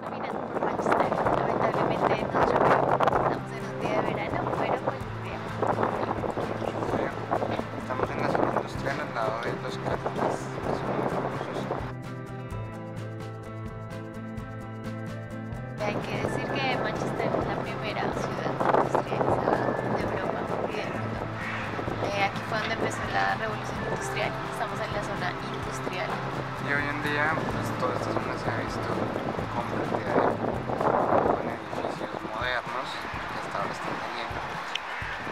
caminando por Manchester. Lamentablemente no llovió. Estamos en un día de verano, pero pues lluvia. Estamos en la zona industrial al lado de los carteles, que son muy famosos. Hay que decir que Manchester es la primera ciudad industrializada de Europa y del mundo. Eh, aquí fue donde empezó la revolución industrial. Estamos en la zona industrial. Y hoy en día, pues toda esta zona se ha visto en- con edificios modernos que hasta ahora están teniendo.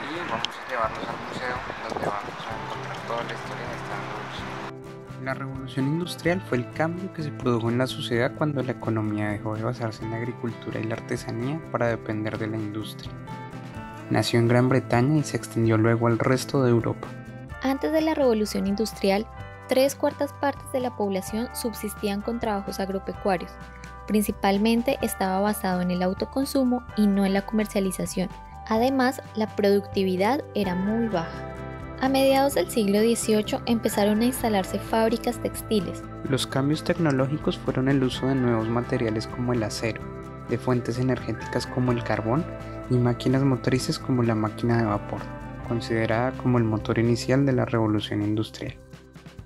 Y vamos a llevarlos al museo donde vamos a encontrar toda la historia de. La revolución industrial fue el cambio que se produjo en la sociedad cuando la economía dejó de basarse en la agricultura y la artesanía para depender de la industria. Nació en Gran Bretaña y se extendió luego al resto de Europa. Antes de la revolución industrial, tres cuartas partes de la población subsistían con trabajos agropecuarios. Principalmente estaba basado en el autoconsumo y no en la comercialización. Además, la productividad era muy baja. A mediados del siglo XVIII empezaron a instalarse fábricas textiles. Los cambios tecnológicos fueron el uso de nuevos materiales como el acero, de fuentes energéticas como el carbón y máquinas motrices como la máquina de vapor, considerada como el motor inicial de la revolución industrial.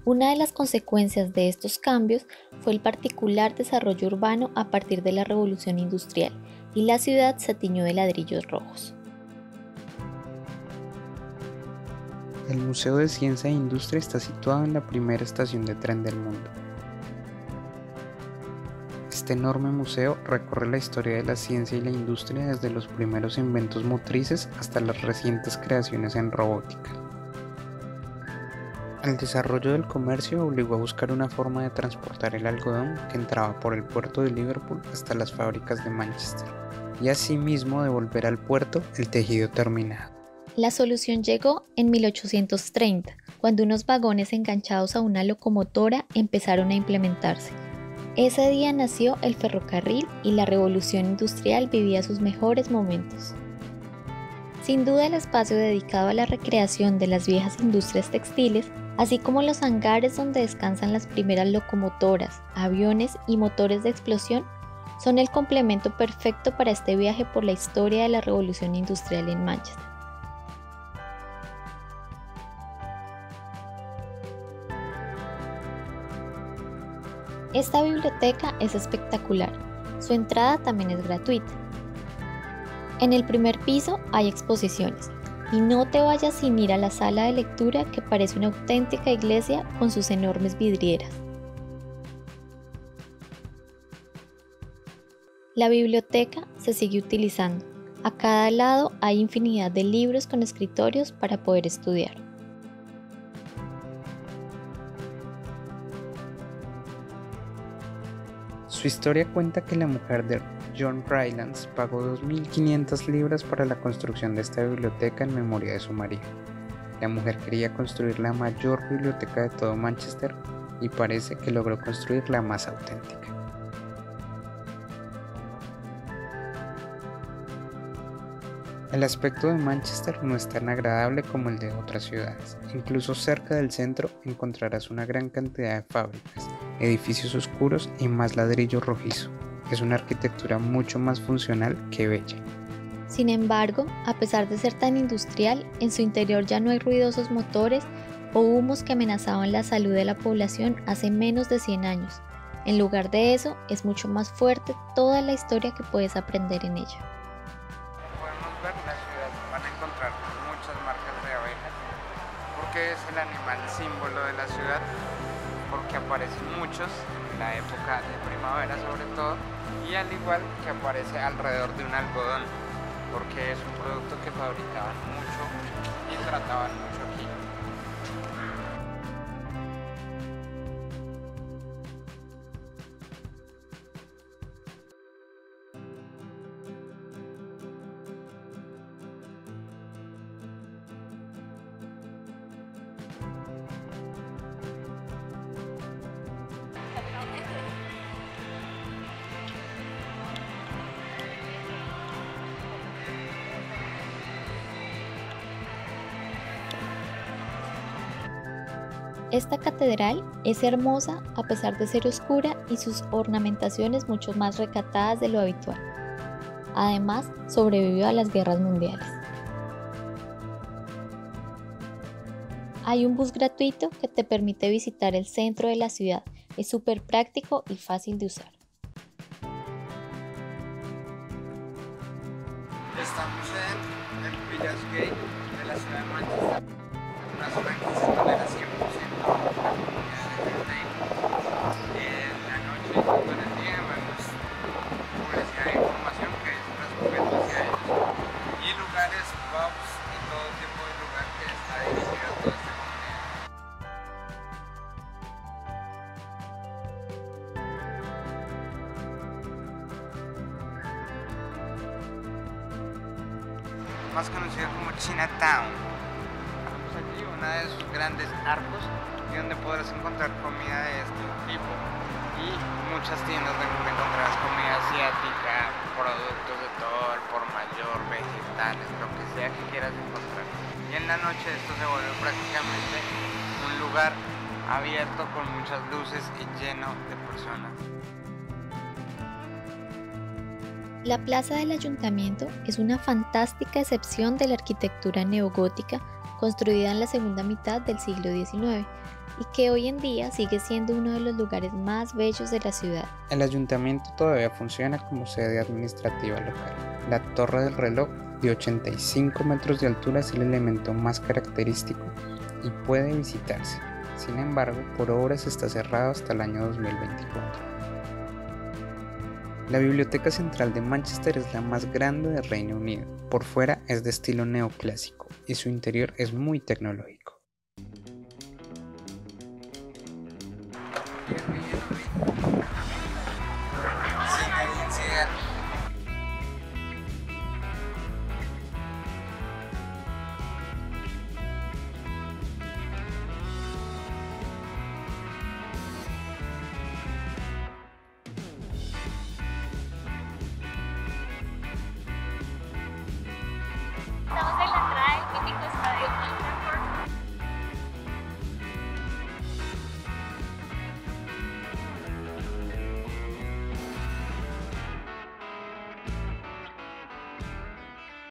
Una de las consecuencias de estos cambios fue el particular desarrollo urbano a partir de la revolución industrial y la ciudad se tiñó de ladrillos rojos. El Museo de Ciencia e Industria está situado en la primera estación de tren del mundo. Este enorme museo recorre la historia de la ciencia y la industria desde los primeros inventos motrices hasta las recientes creaciones en robótica. El desarrollo del comercio obligó a buscar una forma de transportar el algodón que entraba por el puerto de Liverpool hasta las fábricas de Manchester y asimismo devolver al puerto el tejido terminado. La solución llegó en 1830, cuando unos vagones enganchados a una locomotora empezaron a implementarse. Ese día nació el ferrocarril y la revolución industrial vivía sus mejores momentos. Sin duda el espacio dedicado a la recreación de las viejas industrias textiles, así como los hangares donde descansan las primeras locomotoras, aviones y motores de explosión, son el complemento perfecto para este viaje por la historia de la revolución industrial en Manchester. Esta biblioteca es espectacular. Su entrada también es gratuita. En el primer piso hay exposiciones. Y no te vayas sin ir a la sala de lectura que parece una auténtica iglesia con sus enormes vidrieras. La biblioteca se sigue utilizando. A cada lado hay infinidad de libros con escritorios para poder estudiar. Su historia cuenta que la mujer de John Rylance pagó 2.500 libras para la construcción de esta biblioteca en memoria de su marido. La mujer quería construir la mayor biblioteca de todo Manchester y parece que logró construir la más auténtica. El aspecto de Manchester no es tan agradable como el de otras ciudades. Incluso cerca del centro encontrarás una gran cantidad de fábricas, edificios oscuros y más ladrillo rojizo. Es una arquitectura mucho más funcional que bella. Sin embargo, a pesar de ser tan industrial, en su interior ya no hay ruidosos motores o humos que amenazaban la salud de la población hace menos de 100 años. En lugar de eso, es mucho más fuerte toda la historia que puedes aprender en ella. podemos ver, la ciudad van a encontrar muchas marcas de abejas, porque es el animal símbolo de la ciudad, porque aparecen muchos en la época de primavera sobre todo, y al igual que aparece alrededor de un algodón, porque es un producto que fabricaban mucho y trataban mucho Esta catedral es hermosa a pesar de ser oscura y sus ornamentaciones mucho más recatadas de lo habitual. Además, sobrevivió a las guerras mundiales. Hay un bus gratuito que te permite visitar el centro de la ciudad. Es súper práctico y fácil de usar. Más conocido como Chinatown. Estamos aquí, uno de sus grandes arcos, y donde podrás encontrar comida de este tipo. Y muchas tiendas donde encontrarás comida asiática, productos de todo el por mayor, vegetales, lo que sea que quieras encontrar. Y en la noche esto se vuelve prácticamente un lugar abierto con muchas luces y lleno de personas. La plaza del ayuntamiento es una fantástica excepción de la arquitectura neogótica construida en la segunda mitad del siglo XIX y que hoy en día sigue siendo uno de los lugares más bellos de la ciudad. El ayuntamiento todavía funciona como sede administrativa local. La torre del reloj de 85 metros de altura es el elemento más característico y puede visitarse. Sin embargo, por obras está cerrado hasta el año 2024. La Biblioteca Central de Manchester es la más grande del Reino Unido. Por fuera es de estilo neoclásico y su interior es muy tecnológico.